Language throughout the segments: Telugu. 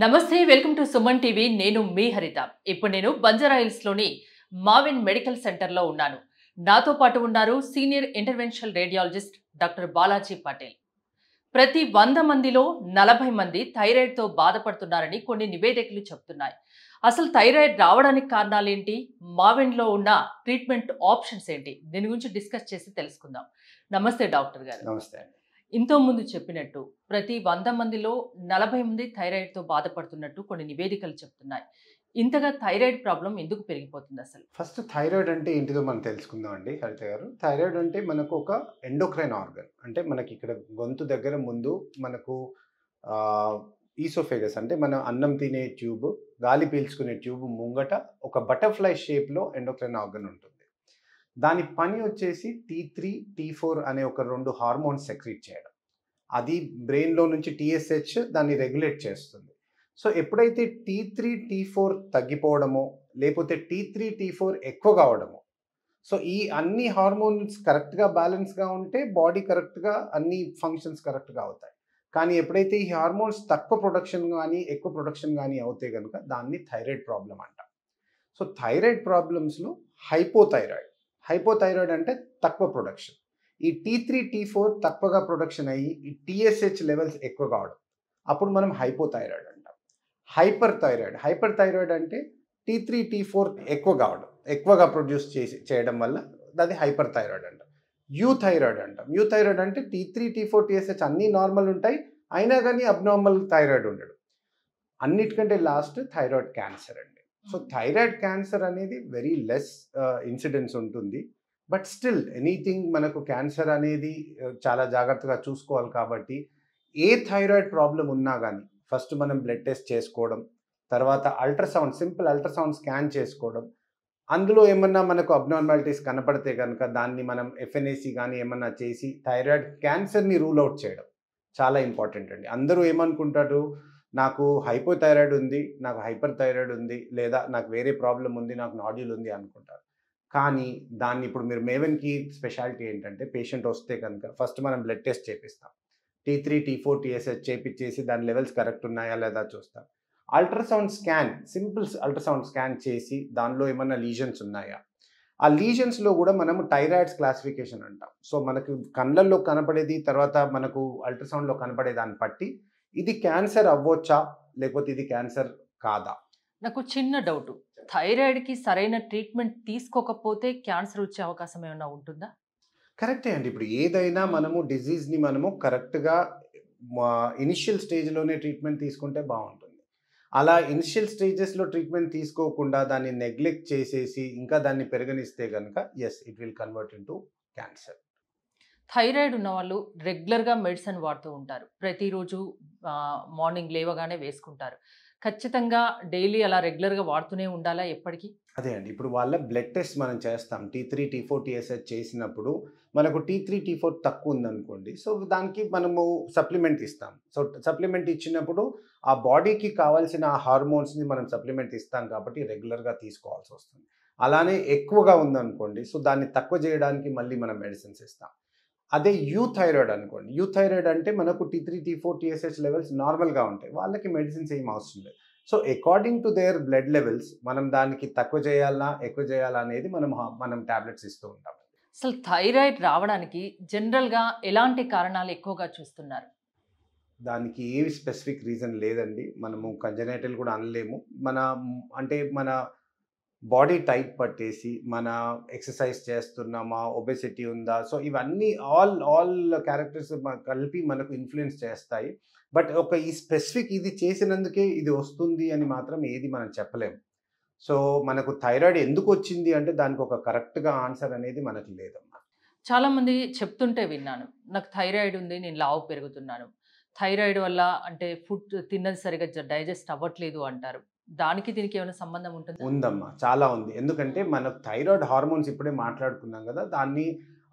నమస్తే వెల్కమ్ టు సుమన్ టీవీ. నేను మీ హరిత. ఇప్పుడు నేను బంజారాయిల్స్లోని మావిన్ మెడికల్ సెంటర్లో ఉన్నాను. నాతో పాటు ఉన్నారు senior interventional radiologist doctor Balaji Patel. ప్రతి వంద మందిలో నలభై మంది థైరాయిడ్తో బాధపడుతున్నారని కొన్ని నివేదికలు చెప్తున్నాయి. అసలు థైరాయిడ్ రావడానికి కారణాలేంటి మావిన్లో ఉన్న ట్రీట్మెంట్ ఆప్షన్స్ ఏంటి? దీని గురించి డిస్కస్ చేసి తెలుసుకుందాం. నమస్తే డాక్టర్ గారు. నమస్తే ఇంతకు ముందు చెప్పినట్టు ప్రతి వంద మందిలో నలభై మంది థైరాయిడ్తో బాధపడుతున్నట్టు కొన్ని నివేదికలు చెప్తున్నాయి. ఇంతగా థైరాయిడ్ ప్రాబ్లం ఎందుకు పెరిగిపోతుంది అసలు? ఫస్ట్ థైరాయిడ్ అంటే ఏంటిదో మనం తెలుసుకుందాం అండి హరిత గారు. థైరాయిడ్ అంటే మనకు ఒక ఎండోక్రైన్ ఆర్గన్ అంటే మనకి ఇక్కడ గొంతు దగ్గర ముందు మనకు ఈసోఫేగస్ అంటే మన అన్నం తినే ట్యూబ్ గాలి పీల్చుకునే ట్యూబ్ ముంగట ఒక బటర్ఫ్లై షేప్లో ఎండోక్రైన్ ఆర్గన్ ఉంటుంది. దాని పని వచ్చేసి టీ త్రీ టీ ఫోర్ అనే ఒక రెండు హార్మోన్స్ సెక్రీట్ చేయడం. అది బ్రెయిన్లో నుంచి టీఎస్హెచ్ దాన్ని రెగ్యులేట్ చేస్తుంది. సో ఎప్పుడైతే టీ త్రీ టీ ఫోర్ తగ్గిపోవడమో లేకపోతే టీ త్రీ టీ ఫోర్ ఎక్కువ కావడమో సో ఈ అన్ని హార్మోన్స్ కరెక్ట్గా బ్యాలెన్స్గా ఉంటే బాడీ కరెక్ట్గా అన్ని ఫంక్షన్స్ కరెక్ట్గా అవుతాయి. కానీ ఎప్పుడైతే ఈ హార్మోన్స్ తక్కువ ప్రొడక్షన్ కానీ ఎక్కువ ప్రొడక్షన్ కానీ అవుతే కనుక దాన్ని థైరాయిడ్ ప్రాబ్లం అంట. సో థైరాయిడ్ ప్రాబ్లమ్స్లో హైపోథైరాయిడ్. హైపోథైరాయిడ్ అంటే తక్కువ ప్రొడక్షన్. ఈ టీ త్రీ టీ ఫోర్ తక్కువగా ప్రొడక్షన్ అయ్యి ఈ టీఎస్హెచ్ లెవెల్స్ ఎక్కువ కావడం. అప్పుడు మనం హైపోథైరాయిడ్ అంటాం. హైపర్ థైరాయిడ్ హైపర్ థైరాయిడ్ అంటే టీ త్రీ టీ ఫోర్ ఎక్కువ కావడం. ఎక్కువగా ప్రొడ్యూస్ చేసి చేయడం వల్ల అది హైపర్ థైరాయిడ్ అంటాం. యూ థైరాయిడ్ అంటాం. యూ థైరాయిడ్ అంటే T three T four TSH అన్నీ నార్మల్ ఉంటాయి. అయినా కానీ అబ్నార్మల్ థైరాయిడ్ ఉండడు అన్నిటికంటే లాస్ట్ థైరాయిడ్ క్యాన్సర్ అండి. సో థైరాయిడ్ క్యాన్సర్ అనేది వెరీ లెస్ ఇన్సిడెన్స్ ఉంటుంది. బట్ స్టిల్ ఎనీథింగ్ మనకు క్యాన్సర్ అనేది చాలా జాగ్రత్తగా చూసుకోవాలి కాబట్టి ఏ థైరాయిడ్ ప్రాబ్లం ఉన్నా కానీ ఫస్ట్ మనం బ్లడ్ టెస్ట్ చేసుకోవడం తర్వాత అల్ట్రాసౌండ్ సింపుల్ అల్ట్రాసౌండ్ స్కాన్ చేసుకోవడం. అందులో ఏమన్నా మనకు అబ్నార్మాలిటీస్ కనపడితే కనుక దాన్ని మనం ఎఫ్ఎన్ఏసి కానీ ఏమన్నా చేసి థైరాయిడ్ క్యాన్సర్ని రూల్ అవుట్ చేయడం చాలా ఇంపార్టెంట్ అండి. అందరూ ఏమనుకుంటారు? నాకు హైపోథైరాయిడ్ ఉంది నాకు హైపర్ థైరాయిడ్ ఉంది లేదా నాకు వేరే ప్రాబ్లం ఉంది నాకు నాడ్యూల్ ఉంది అనుకుంటారు. కానీ దాన్ని ఇప్పుడు మీరు మేవెన్కి స్పెషాలిటీ ఏంటంటే పేషెంట్ వస్తే కనుక ఫస్ట్ మనం బ్లడ్ టెస్ట్ చేపిస్తాం. T three T four TSH చేపించేసి దాని లెవెల్స్ కరెక్ట్ ఉన్నాయా లేదా చూస్తాం. Ultrasound scan simple ultrasound scan చేసి దానిలో ఏమైనా లీజన్స్ ఉన్నాయా? ఆ లీజన్స్లో కూడా మనము థైరాయిడ్స్ క్లాసిఫికేషన్ అంటాం. సో మనకు కళ్ళల్లో కనపడేది తర్వాత మనకు అల్ట్రాసౌండ్లో కనపడే దాన్ని బట్టి ఇది క్యాన్సర్ అవ్వచ్చా? లేకపోతే ఇది క్యాన్సర్ కాదా? నాకు చిన్న డౌట్. థైరాయిడ్కి సరైన ట్రీట్మెంట్ తీసుకోకపోతే క్యాన్సర్ వచ్చే అవకాశం ఏమైనా ఉంటుందా? కరెక్టే అండి. ఇప్పుడు ఏదైనా మనము డిజీజ్ని మనము కరెక్ట్గా ఇనిషియల్ స్టేజ్లోనే ట్రీట్మెంట్ తీసుకుంటే బాగుంటుంది. అలా ఇనిషియల్ స్టేజెస్లో ట్రీట్మెంట్ తీసుకోకుండా దాన్ని నెగ్లెక్ట్ చేసేసి ఇంకా దాన్ని పెరగనిస్తే కనుక as it will convert in cancer thyroid ఉన్న వాళ్ళు రెగ్యులర్గా మెడిసిన్ వాడుతూ ఉంటారు. ప్రతిరోజు మార్నింగ్ లేవగానే వేసుకుంటారు. ఖచ్చితంగా డైలీ అలా రెగ్యులర్గా వాడుతూనే ఉండాలా ఎప్పటికీ? అదే అండి. ఇప్పుడు వాళ్ళ బ్లడ్ టెస్ట్ మనం చేస్తాం. T three T four TSH చేసినప్పుడు మనకు టీ త్రీ టీ ఫోర్ తక్కువ ఉందనుకోండి. సో దానికి మనము సప్లిమెంట్ ఇస్తాం. సో సప్లిమెంట్ ఇచ్చినప్పుడు ఆ బాడీకి కావాల్సిన ఆ హార్మోన్స్ని మనం సప్లిమెంట్ ఇస్తాం కాబట్టి రెగ్యులర్గా తీసుకోవాల్సి వస్తుంది. అలానే ఎక్కువగా ఉందనుకోండి. సో దాన్ని తక్కువ చేయడానికి మళ్ళీ మనం మెడిసిన్స్ ఇస్తాం. అదే యూ థైరాయిడ్ అనుకోండి. యూ థైరాయిడ్ అంటే మనకు T three T four TSH levels నార్మల్గా ఉంటాయి. వాళ్ళకి మెడిసిన్స్ ఏం అవసరం లేదు. So according to their blood levels మనం దానికి తక్కువ చేయాలా ఎక్కువ చేయాలా అనేది మనం మనం టాబ్లెట్స్ ఇస్తూ ఉంటాం. అసలు థైరాయిడ్ రావడానికి జనరల్గా ఎలాంటి కారణాలు ఎక్కువగా చూస్తున్నారు? దానికి ఏమి స్పెసిఫిక్ రీజన్ లేదండి. మనము కంజనైటల్ కూడా అనలేము. మన అంటే మన బాడీ టైప్ పట్టేసి మన ఎక్సర్సైజ్ చేస్తున్నామా ఒబెసిటీ ఉందా? సో ఇవన్నీ ఆల్ ఆల్ క్యారెక్టర్స్ కలిపి మనకు ఇన్ఫ్లుయెన్స్ చేస్తాయి. బట్ ఒక ఈ స్పెసిఫిక్ ఇది చేసినందుకే ఇది వస్తుంది అని మాత్రం ఏది మనం చెప్పలేము సో మనకు థైరాయిడ్ ఎందుకు వచ్చింది అంటే దానికి ఒక కరెక్ట్గా ఆన్సర్ అనేది మనకు లేదమ్మా. చాలామంది చెప్తుంటే విన్నాను. నాకు థైరాయిడ్ ఉంది నేను లావు పెరుగుతున్నాను. థైరాయిడ్ వల్ల అంటే ఫుడ్ తిన్నది సరిగా డైజెస్ట్ అవ్వట్లేదు అంటారు. దానికి దీనికి ఏమైనా సంబంధం ఉంటుంది? ఉందమ్మా. చాలా ఉంది. ఎందుకంటే మన థైరాయిడ్ హార్మోన్స్ ఇప్పుడే మాట్లాడుకున్నాం కదా దాన్ని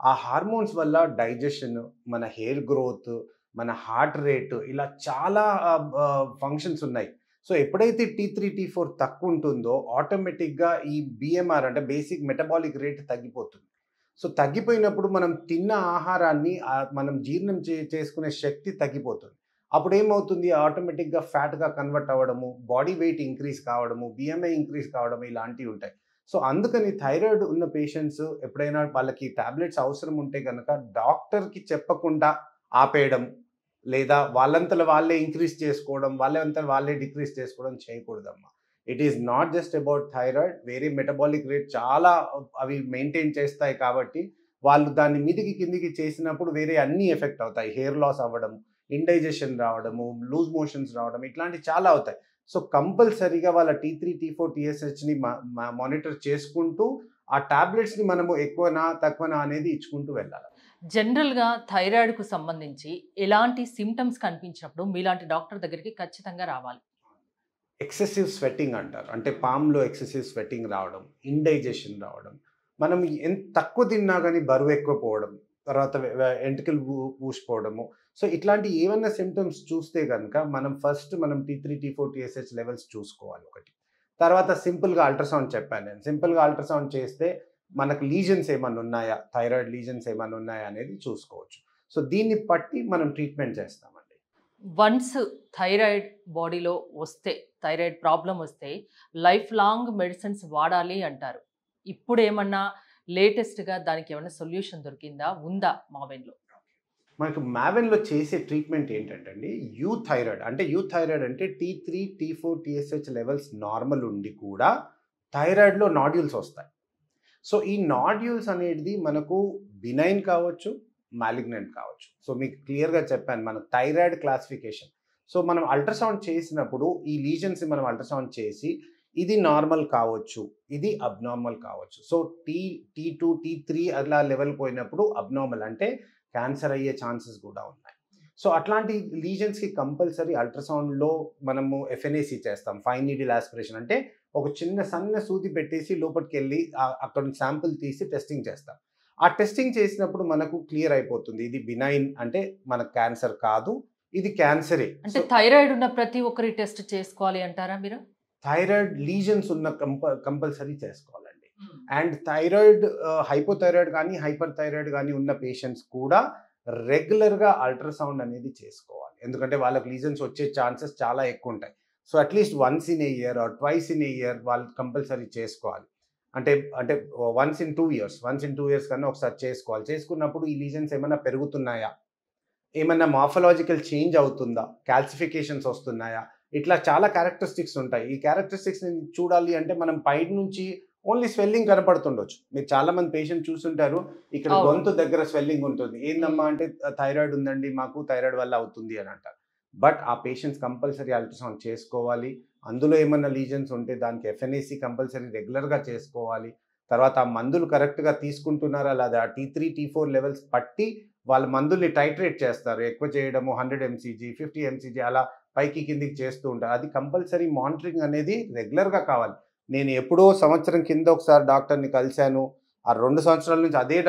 ఆ హార్మోన్స్ వల్ల డైజెషన్ మన హెయిర్ గ్రోత్ మన హార్ట్ రేట్ ఇలా చాలా ఫంక్షన్స్ ఉన్నాయి. సో ఎప్పుడైతే టీ త్రీ టీ ఫోర్ తక్కువ ఉంటుందో ఆటోమేటిక్గా ఈ బిఎంఆర్ అంటే బేసిక్ మెటబాలిక్ రేట్ తగ్గిపోతుంది. సో తగ్గిపోయినప్పుడు మనం తిన్న ఆహారాన్ని మనం జీర్ణం చే చేసుకునే శక్తి తగ్గిపోతుంది. అప్పుడు ఏమవుతుంది ఆటోమేటిక్గా ఫ్యాట్గా కన్వర్ట్ అవ్వడము బాడీ వెయిట్ ఇంక్రీజ్ కావడము బిఎంఐ ఇంక్రీజ్ కావడం ఇలాంటివి ఉంటాయి. సో అందుకని థైరాయిడ్ ఉన్న పేషెంట్స్ ఎప్పుడైనా వాళ్ళకి టాబ్లెట్స్ అవసరం ఉంటే కనుక డాక్టర్కి చెప్పకుండా ఆపేయడం లేదా వాళ్ళంతల వాళ్ళే ఇంక్రీజ్ చేసుకోవడం వాళ్ళంతల వాళ్ళే డిక్రీజ్ చేసుకోవడం చేయకూడదమ్మా. It is not just about thyroid వేరే మెటబాలిక్ రేట్ చాలా అవి మెయింటైన్ చేస్తాయి కాబట్టి వాళ్ళు దాన్ని మీదికి కిందికి చేసినప్పుడు వేరే అన్ని ఎఫెక్ట్ అవుతాయి. హెయిర్ లాస్ అవ్వడం ఇండైజెషన్ రావడము లూజ్ మోషన్స్ రావడం ఇట్లాంటివి చాలా అవుతాయి. సో కంపల్సరీగా వాళ్ళ టీ త్రీ టీ ఫోర్ టీఎస్హెచ్ని మానిటర్ చేసుకుంటూ ఆ టాబ్లెట్స్ని మనము ఎక్కువనా తక్కువనా అనేది ఇచ్చుకుంటూ వెళ్ళాలి. జనరల్గా థైరాయిడ్కు సంబంధించి ఎలాంటి సిమ్టమ్స్ కనిపించినప్పుడు మీలాంటి డాక్టర్ దగ్గరికి ఖచ్చితంగా రావాలి. ఎక్సెసివ్ స్వెట్టింగ్ అంటారు. అంటే పామ్లో ఎక్సెసివ్ స్వెట్టింగ్ రావడం ఇండైజెషన్ రావడం. మనం ఎంత తక్కువ తిన్నా కానీ బరువు ఎక్కువ పోవడం తర్వాత వె- పూసిపోవడము ఎంటికలు సో ఇట్లాంటి ఏమన్నా సిమ్టమ్స్ చూస్తే కనుక మనం ఫస్ట్ మనం T three T four TSH levels చూసుకోవాలి ఒకటి. తర్వాత సింపుల్గా అల్ట్రాసౌండ్ చెప్పాను నేను. సింపుల్గా అల్ట్రాసౌండ్ చేస్తే మనకు లీజన్స్ ఏమైనా ఉన్నాయా? థైరాయిడ్ లీజన్స్ ఏమైనా ఉన్నాయా అనేది చూసుకోవచ్చు. సో దీన్ని బట్టి మనం ట్రీట్మెంట్ చేస్తామండి. వన్స్ థైరాయిడ్ బాడీలో వస్తే థైరాయిడ్ ప్రాబ్లం వస్తే లైఫ్ లాంగ్ మెడిసిన్స్ వాడాలి అంటారు. ఇప్పుడు ఏమన్నా లేటెస్ట్గా దానికి ఏమైనా సొల్యూషన్ దొరికిందా? ఉందా మావెన్లో? మనకు మ్యావెన్లో చేసే ట్రీట్మెంట్ ఏంటంటే అండి యూ థైరాయిడ్ అంటే యూ థైరాయిడ్ అంటే T three T four TSH levels normal ఉండి కూడా థైరాయిడ్లో నాడ్యూల్స్ వస్తాయి. సో ఈ నాడ్యూల్స్ అనేది మనకు బినైన్ కావచ్చు మాలిగ్నెంట్ కావచ్చు. సో మీకు క్లియర్గా చెప్పాను మన థైరాయిడ్ క్లాసిఫికేషన్. సో మనం అల్ట్రాసౌండ్ చేసినప్పుడు ఈ లీజన్స్ మనం అల్ట్రాసౌండ్ చేసి ఇది నార్మల్ కావచ్చు ఇది అబ్నార్మల్ కావచ్చు. So T T two T three అలా లెవెల్ పోయినప్పుడు అబ్నార్మల్ అంటే క్యాన్సర్ అయ్యే ఛాన్సెస్ కూడా ఉన్నాయి. సో అట్లాంటి లీజన్స్కి కంపల్సరీ అల్ట్రాసౌండ్లో మనము ఎఫ్ఎన్ఏసి చేస్తాం. ఫైన్ నీడిల్ ఆస్పిరేషన్ అంటే ఒక చిన్న సన్న సూది పెట్టేసి లోపలికి వెళ్ళి అక్కడ శాంపుల్ తీసి టెస్టింగ్ చేస్తాం. ఆ టెస్టింగ్ చేసినప్పుడు మనకు క్లియర్ అయిపోతుంది. ఇది బినైన్ అంటే మనకు క్యాన్సర్ కాదు ఇది క్యాన్సరే అంటే థైరాయిడ్ ఉన్న ప్రతి ఒక్కరి టెస్ట్ చేసుకోవాలి అంటారా మీరు? థైరాయిడ్ లీజన్స్ ఉన్న కంప కంపల్సరీ చేసుకోవాలండి. అండ్ థైరాయిడ్ హైపోథైరాయిడ్ కానీ హైపర్ థైరాయిడ్ కానీ ఉన్న పేషెంట్స్ కూడా రెగ్యులర్గా అల్ట్రాసౌండ్ అనేది చేసుకోవాలి. ఎందుకంటే వాళ్ళకి లీజన్స్ వచ్చే ఛాన్సెస్ చాలా ఎక్కువ ఉంటాయి so at least once in a year or twice in a year వాళ్ళు కంపల్సరీ చేసుకోవాలి. అంటే అంటే once in two years once in two years కన్నా ఒకసారి చేసుకోవాలి. చేసుకున్నప్పుడు ఈ లీజన్స్ ఏమైనా పెరుగుతున్నాయా? ఏమైనా మార్ఫలాజికల్ చేంజ్ అవుతుందా? కాల్సిఫికేషన్స్ వస్తున్నాయా? ఇట్లా చాలా క్యారెక్టరిస్టిక్స్ ఉంటాయి. ఈ క్యారెక్టరిస్టిక్స్ చూడాలి అంటే మనం పైన నుంచి ఓన్లీ స్వెల్లింగ్ కనపడుతుండొచ్చు. మీరు చాలా మంది పేషెంట్ చూస్తుంటారు ఇక్కడ. గొంతు దగ్గర స్వెల్లింగ్ ఉంటుంది. ఏందమ్మా అంటే థైరాయిడ్ ఉందండి మాకు థైరాయిడ్ వల్ల అవుతుంది అని అంటారు. బట్ ఆ పేషెంట్స్ కంపల్సరీ అల్ట్రాసౌండ్ చేసుకోవాలి. అందులో ఏమన్నా లీజన్స్ ఉంటే దానికి ఎఫ్ఎన్ఏసి కంపల్సరీ రెగ్యులర్గా చేసుకోవాలి. తర్వాత ఆ మందులు కరెక్ట్గా తీసుకుంటున్నారా లేదా T three T four levels పట్టి వాళ్ళ మందుల్ని టైట్రేట్ చేస్తారు. ఎక్కువ చేయడము హండ్రెడ్ ఎంసీజీ ఫిఫ్టీ ఎంసీజీ అలా పైకి కిందికి చేస్తూ ఉంటారు అది కంపల్సరీ మానిటరింగ్ అనేది రెగ్యులర్గా కావాలి. నేను ఎప్పుడో సంవత్సరం కింద ఒకసారి డాక్టర్ని కలిశాను. ఆ రెండు సంవత్సరాల నుంచి అదే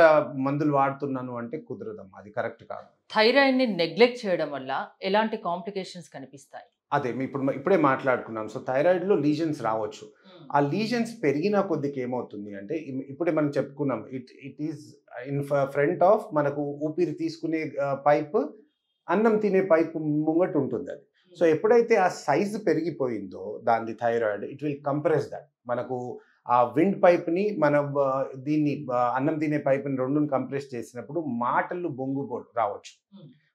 మందులు వాడుతున్నాను అంటే కుదరదమ్మా. అది కరెక్ట్ కాదు. థైరాయిడ్ని నెగ్లెక్ట్ చేయడం వల్ల ఎలాంటి కాంప్లికేషన్స్ కనిపిస్తాయి? అదే ఇప్పుడు ఇప్పుడే మాట్లాడుకున్నాం. సో థైరాయిడ్లో లీజన్స్ రావచ్చు. ఆ లీజన్స్ పెరిగిన కొద్దికి ఏమవుతుంది అంటే ఇప్పుడే మనం చెప్పుకున్నాం. It it is in front of మనకు ఊపిరి తీసుకునే పైప్ అన్నం తినే పైప్ ముంగట ఉంటుంది అది సో ఎప్పుడైతే ఆ సైజు పెరిగిపోయిందో దాని thyroid it will compress that. మనకు ఆ విండ్ పైప్ని మన దీన్ని అన్నం తినే పైప్ని రెండుని కంప్రెస్ చేసినప్పుడు మాటలు బొంగు రావచ్చు.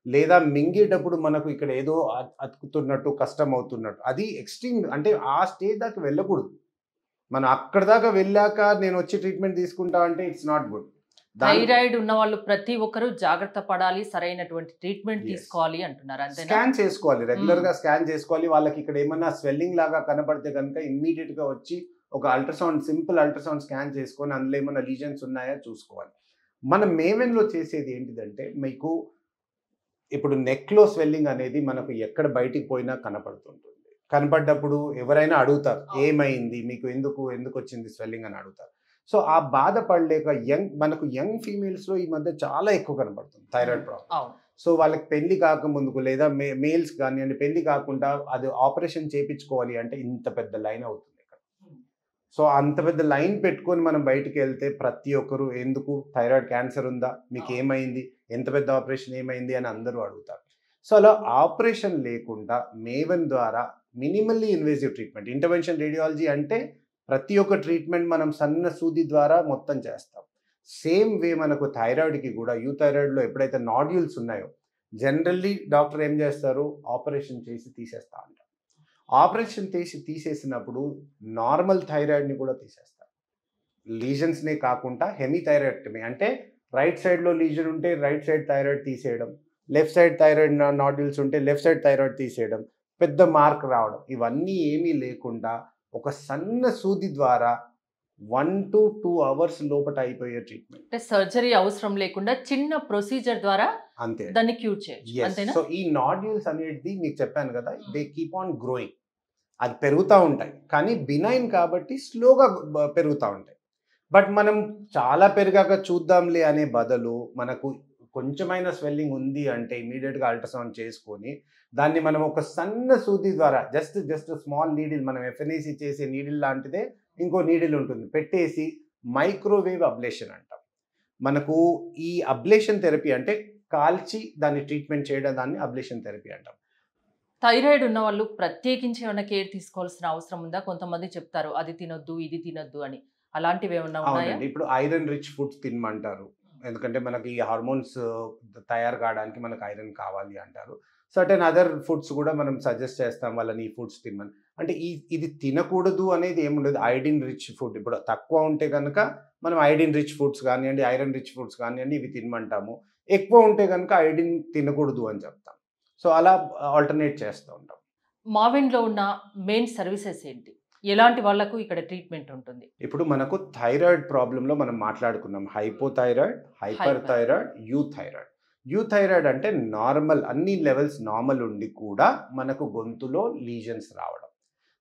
లేదా మింగేటప్పుడు మనకు ఇక్కడ ఏదో అతుకుతున్నట్టు కష్టం అవుతున్నట్టు అది ఎక్స్ట్రీమ్ అంటే ఆ స్టేజ్ దాకా వెళ్ళకూడదు. మనం అక్కడ దాకా వెళ్ళాక నేను వచ్చి ట్రీట్మెంట్ తీసుకుంటా అంటే ఇట్స్ నాట్ గుడ్. థైరాయిడ్ ఉన్న వాళ్ళు ప్రతి ఒక్కరూ జాగ్రత్త పడాలి సరైనటువంటి ట్రీట్మెంట్. తీసుకోవాలి అంటున్నారు అంతేనా? స్కాన్ చేసుకోవాలి రెగ్యులర్గా స్కాన్ చేసుకోవాలి. వాళ్ళకి ఇక్కడ ఏమన్నా స్వెల్లింగ్ లాగా కనపడితే కనుక ఇమ్మీడియట్గా వచ్చి ఒక అల్ట్రాసౌండ్ సింపుల్ అల్ట్రాసౌండ్ స్కాన్ చేసుకొని అందులో ఏమైనా లీజన్స్ ఉన్నాయా చూసుకోవాలి. మన మేవెన్లో చేసేది ఏంటిదంటే మీకు ఇప్పుడు నెక్లో స్వెల్లింగ్ అనేది మనకు ఎక్కడ బయటికి పోయినా కనపడుతుంటుంది. కనపడ్డప్పుడు ఎవరైనా అడుగుతారు. ఏమైంది? మీకు ఎందుకు ఎందుకు వచ్చింది స్వెల్లింగ్ అని అడుగుతారు. సో ఆ బాధపడలేక యంగ్ మనకు యంగ్ ఫీమేల్స్లో ఈ మధ్య చాలా ఎక్కువ కనపడుతుంది థైరాయిడ్ ప్రాబ్లం సో వాళ్ళకి పెళ్ళి కాకముందుకు లేదా మే మేల్స్ కానివ్వండి పెళ్ళి కాకుండా అది ఆపరేషన్ చేయించుకోవాలి అంటే ఇంత పెద్ద లైన్ అవుతుంది ఇక్కడ. సో అంత పెద్ద లైన్ పెట్టుకొని మనం బయటికి వెళ్తే ప్రతి ఒక్కరు ఎందుకు థైరాయిడ్ క్యాన్సర్ ఉందా మీకు. ఏమైంది ఎంత పెద్ద ఆపరేషన్ ఏమైంది అని అందరూ అడుగుతారు. సో అలా ఆపరేషన్ లేకుండా మేవన్ ద్వారా minimally invasive treatment intervention radiology అంటే ప్రతి ఒక్క ట్రీట్మెంట్ మనం సన్న సూది ద్వారా మొత్తం చేస్తాం. సేమ్ వే మనకు థైరాయిడ్కి కూడా యూ థైరాయిడ్లో ఎప్పుడైతే నాడ్యూల్స్ ఉన్నాయో జనరల్లీ డాక్టర్ ఏం చేస్తారు? ఆపరేషన్ చేసి తీసేస్తా అంటారు. ఆపరేషన్ చేసి తీసేసినప్పుడు నార్మల్ థైరాయిడ్ని కూడా తీసేస్తారు. లీజన్స్నే కాకుండా హెమిథైరాయిడక్టమీ అంటే రైట్ సైడ్లో లీజన్ ఉంటే రైట్ సైడ్ థైరాయిడ్ తీసేయడం లెఫ్ట్ సైడ్ థైరాయిడ్ నాడ్యూల్స్ ఉంటే లెఫ్ట్ సైడ్ థైరాయిడ్ తీసేయడం పెద్ద మార్క్ రావడం ఇవన్నీ ఏమీ లేకుండా ఒక సన్న సూది ద్వారా వన్ టు టూ అవర్స్ లోపల అయిపోయే ట్రీట్మెంట్ అంటే సర్జరీ అవసరం లేకుండా చిన్న ప్రొసీజర్ ద్వారా అంతే. దాన్ని క్యూర్ చేయొచ్చు. అంతేనా? సో ఈ నాడ్యూల్స్ అనేది మీకు చెప్పాను కదా దే కీప్ ఆన్ గ్రోయింగ్ అది పెరుగుతూ ఉంటాయి. కానీ బినైన్ కాబట్టి స్లోగా పెరుగుతూ ఉంటాయి. బట్ మనం చాలా పెరిగాక చూద్దాంలే అనే బదులు మనకు కొంచెమైన స్వెల్లింగ్ ఉంది అంటే ఇమీడియట్గా అల్ట్రాసౌండ్ చేసుకొని దాన్ని మనం ఒక సన్న సూది ద్వారా జస్ట్ జస్ట్ స్మాల్ నీడిల్ మనం ఎఫ్ఎన్ఏసి చేసే నీడిల్ లాంటిదే ఇంకో నీడిల్ ఉంటుంది. పెట్టేసి మైక్రోవేవ్ అబ్లేషన్ అంటాం. మనకు ఈ అబ్లేషన్ థెరపీ అంటే కాల్చి దాన్ని ట్రీట్మెంట్ చేయడం దాన్ని అబ్లేషన్ థెరపీ అంటాం. థైరాయిడ్ ఉన్న వాళ్ళు ప్రత్యేకించి ఏమైనా కేర్ తీసుకోవాల్సిన అవసరం ఉందా? కొంతమంది చెప్తారు అది తినొద్దు ఇది తినొద్దు అని. అలాంటివి ఏమన్నా ఇప్పుడు ఐరన్ రిచ్ ఫుడ్స్ తినమంటారు. ఎందుకంటే మనకి ఈ హార్మోన్స్ తయారు కావడానికి మనకు ఐరన్ కావాలి అంటారు. సర్టెన్ అదర్ ఫుడ్స్ కూడా మనం సజెస్ట్ చేస్తాం వాళ్ళని ఈ ఫుడ్స్ తినమని. అంటే ఈ ఇది తినకూడదు అనేది ఏముండదు. ఐడిన్ రిచ్ ఫుడ్ ఇప్పుడు తక్కువ ఉంటే కనుక మనం ఐడిన్ రిచ్ ఫుడ్స్ కానివ్వండి ఐరన్ రిచ్ ఫుడ్స్ కానివ్వండి ఇవి తినమంటాము. ఎక్కువ ఉంటే కనుక ఐడిన్ తినకూడదు అని చెప్తాం. సో అలా ఆల్టర్నేట్ చేస్తూ ఉంటాం. మావిన్లో ఉన్న మెయిన్ సర్వీసెస్ ఏంటి? ఎలాంటి వాళ్ళకు ఇక్కడ ట్రీట్మెంట్ ఉంటుంది? ఇప్పుడు మనకు థైరాయిడ్ ప్రాబ్లంలో మనం మాట్లాడుకున్నాం. Hypothyroid hyper thyroid euthyroid euthyroid అంటే నార్మల్ అన్ని లెవెల్స్ నార్మల్ ఉండి కూడా మనకు గొంతులో లీజన్స్ రావడం.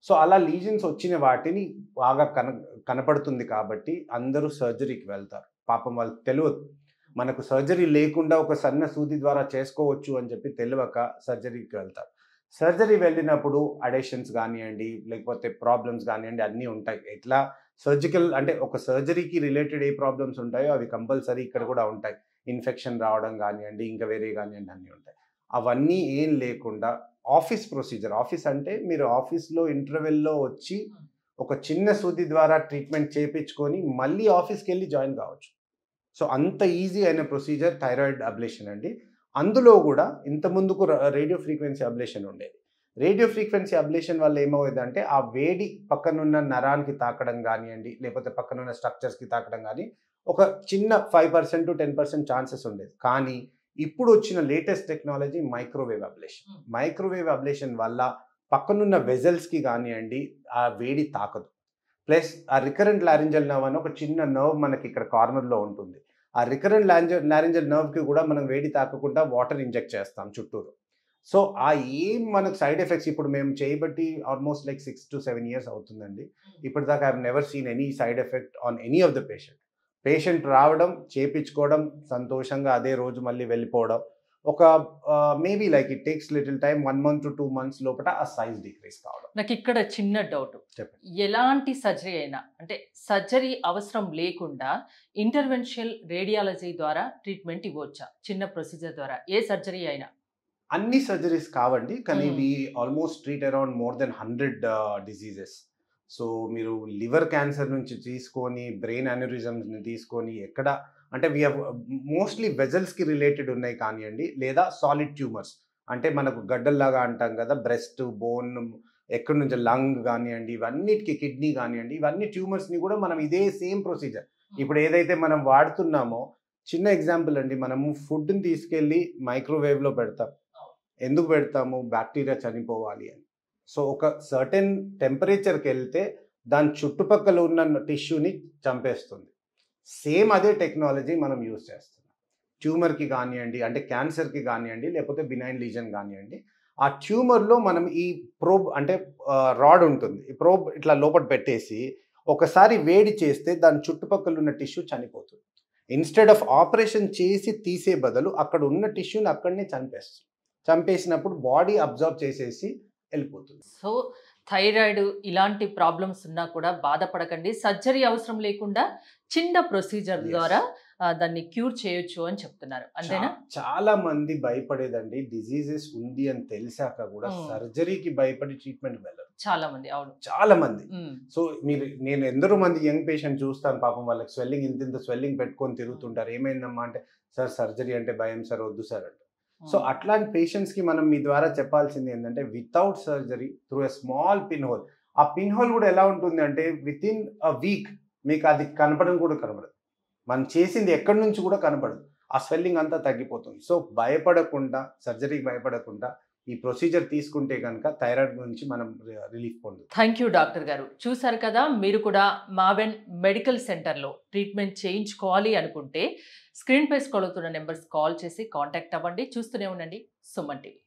సో అలా లీజన్స్ వచ్చిన వాటిని బాగా కన కనపడుతుంది కాబట్టి అందరూ సర్జరీకి వెళ్తారు. పాపం వాళ్ళకి తెలియదు మనకు సర్జరీ లేకుండా ఒక సన్న సూది ద్వారా చేసుకోవచ్చు అని చెప్పి తెలియక సర్జరీకి వెళ్తారు. సర్జరీ వెళ్ళినప్పుడు అడేషన్స్ కానివ్వండి లేకపోతే ప్రాబ్లమ్స్ కానివ్వండి అన్నీ ఉంటాయి. ఎట్లా? సర్జికల్ అంటే ఒక సర్జరీకి రిలేటెడ్ ఏ ప్రాబ్లమ్స్ ఉంటాయో అవి కంపల్సరీ ఇక్కడ కూడా ఉంటాయి. ఇన్ఫెక్షన్ రావడం కానివ్వండి ఇంకా వేరే కానివ్వండి అన్నీ ఉంటాయి. అవన్నీ ఏం లేకుండా ఆఫీస్ ప్రొసీజర్ ఆఫీస్ అంటే మీరు ఆఫీస్లో ఇంటర్వెల్లో వచ్చి ఒక చిన్న సూది ద్వారా ట్రీట్మెంట్ చేయించుకొని మళ్ళీ ఆఫీస్కి వెళ్ళి జాయిన్ కావచ్చు. సో అంత ఈజీ అయిన ప్రొసీజర్ థైరాయిడ్ అబ్లేషన్ అండి. అందులో కూడా ఇంత ముందుకు రేడియో ఫ్రీక్వెన్సీ అబ్లేషన్ ఉండేది. రేడియో ఫ్రీక్వెన్సీ అబ్లేషన్ వల్ల ఏమవుతుందంటే ఆ వేడి పక్కనున్న నరానికి తాకడం కానివ్వండి లేకపోతే పక్కనున్న స్ట్రక్చర్స్కి తాకడం కానీ ఒక చిన్న five percent to ten percent chances ఉండేది. కానీ ఇప్పుడు వచ్చిన latest technology microwave ablation. Microwave ablation వల్ల పక్కనున్న వెజల్స్కి కానివ్వండి ఆ వేడి తాకదు. ప్లస్ ఆ రికరెంట్ లారింజల్ నర్వ్ అని ఒక చిన్న నర్వ్ మనకి ఇక్కడ కార్నర్లో ఉంటుంది. ఆ రికరెంట్ లారింజల్ లారింజల్ నర్వ్కి కూడా మనం వేడి తాకకుండా వాటర్ ఇంజెక్ట్ చేస్తాం చుట్టూరు. సో ఆ ఏం మనకు సైడ్ ఎఫెక్ట్స్ ఇప్పుడు మేము చేయబట్టి almost like six to seven years అవుతుందండి. ఇప్పటిదాకా I never seen any side effect on any of the patient. Patient రావడం చేపించుకోవడం సంతోషంగా అదే రోజు మళ్ళీ వెళ్ళిపోవడం ఒక maybe like it takes little time one month to two months లోపల ఆ సైజ్ డిక్రీస్ కావడం. నాకు ఇక్కడ చిన్న డౌట్. ఎలాంటి సర్జరీ అయినా అంటే సర్జరీ అవసరం లేకుండా ఇంటర్వెన్షియల్ రేడియాలజీ ద్వారా ట్రీట్మెంట్ ఇవ్వచ్చా? చిన్న ప్రొసీజర్ ద్వారా. ఏ సర్జరీ అయినా. అన్ని సర్జరీస్ కావండి కానీ. We almost treat around more than hundred diseases so మీరు లివర్ క్యాన్సర్ నుంచి తీసుకొని బ్రెయిన్ని తీసుకొని ఎక్కడ అంటే వి మోస్ట్లీ వెజల్స్కి రిలేటెడ్ ఉన్నాయి కానివ్వండి లేదా సాలిడ్ ట్యూమర్స్ అంటే మనకు గడ్డల్లాగా అంటాం కదా బ్రెస్ట్ బోన్ ఎక్కడి నుంచి లంగ్ కానివ్వండి ఇవన్నిటికి కిడ్నీ కానివ్వండి ఇవన్నీ ట్యూమర్స్ని కూడా మనం ఇదే సేమ్ ప్రొసీజర్ ఇప్పుడు ఏదైతే మనం వాడుతున్నామో చిన్న ఎగ్జాంపుల్ అండి మనము ఫుడ్ని తీసుకెళ్ళి మైక్రోవేవ్లో పెడతాం. ఎందుకు పెడతాము? బ్యాక్టీరియా చనిపోవాలి అని. సో ఒక సర్టెన్ టెంపరేచర్కి వెళ్తే దాని చుట్టుపక్కల ఉన్న టిష్యూని చంపేస్తుంది. సేమ్ అదే టెక్నాలజీ మనం యూజ్ చేస్తున్నాం. ట్యూమర్కి కానివ్వండి అంటే క్యాన్సర్కి కానివ్వండి లేకపోతే బినైన్ లీజన్ కానివ్వండి ఆ ట్యూమర్లో మనం ఈ ప్రోబ్ అంటే రాడ్ ఉంటుంది. ఈ ప్రోబ్ ఇట్లా లోపల పెట్టేసి ఒకసారి వేడి చేస్తే దాని చుట్టుపక్కల ఉన్న టిష్యూ చనిపోతుంది. ఇన్స్టెడ్ ఆఫ్ ఆపరేషన్ చేసి తీసే బదులు అక్కడ ఉన్న టిష్యూని అక్కడనే చంపేస్తుంది. చంపేసినప్పుడు బాడీ అబ్జర్వ్ చేసేసి వెళ్ళిపోతుంది. సో థైరాయిడ్ ఇలాంటి ప్రాబ్లమ్స్ ఉన్నా కూడా బాధపడకండి. సర్జరీ అవసరం లేకుండా చిన్న ప్రొసీజర్. ద్వారా దాన్ని క్యూర్ చేయొచ్చు అని చెప్తున్నారు. అంతేనా? చాలా మంది భయపడేదండి డిజీజెస్ ఉంది అని తెలిసాక కూడా. సర్జరీకి భయపడి ట్రీట్మెంట్ వెళ్ళరు. చాలా మంది అవును. చాలా మంది. సో మీరు నేను ఎందరో మంది యంగ్ పేషెంట్ చూస్తాను పాపం వాళ్ళకి స్వెల్లింగ్ ఇంత ఇంత స్వెల్లింగ్ పెట్టుకొని తిరుగుతుంటారు. ఏమైందమ్మా అంటే సార్ సర్జరీ అంటే భయం సార్ వద్దు సార్ అంటే సో. అట్లాంటి పేషెంట్స్కి మనం మీ ద్వారా చెప్పాల్సింది ఏంటంటే without surgery through a small pin hole ఆ పిన్ హోల్ కూడా ఎలా ఉంటుంది అంటే విత్ ఇన్ అ వీక్ మీకు అది కనపడడం కూడా కనపడదు. మనం చేసింది ఎక్కడి నుంచి కూడా కనపడదు. ఆ స్వెల్లింగ్ అంతా తగ్గిపోతుంది. సో భయపడకుండా సర్జరీకి భయపడకుండా ఈ ప్రొసీజర్ తీసుకుంటే కనుక థైరాయిడ్ నుంచి మనం రిలీఫ్ పొందు థ్యాంక్ యూ డాక్టర్ గారు. చూసారు కదా మీరు కూడా మావెన్ మెడికల్ సెంటర్లో ట్రీట్మెంట్ చేయించుకోవాలి అనుకుంటే స్క్రీన్ పై స్క్రోల్ అవుతున్న నెంబర్స్ కాల్ చేసి కాంటాక్ట్ అవ్వండి. చూస్తూనే ఉండండి. సుమన్ టీవీ.